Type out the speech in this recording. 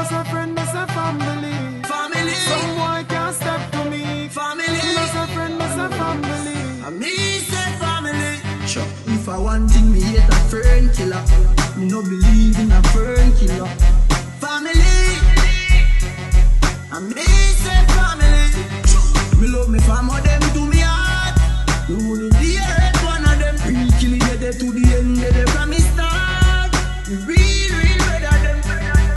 not say friend, me say family. Family. Some boy can't step to me. Family. Me not friend, me say family. And me say family. Sure. If I want thing, me hate a friend killer. Me no believe in a friend killer. Family. And me say family. Me love me family, them to me heart. Me only the earth one of them. We kill it to the end of them.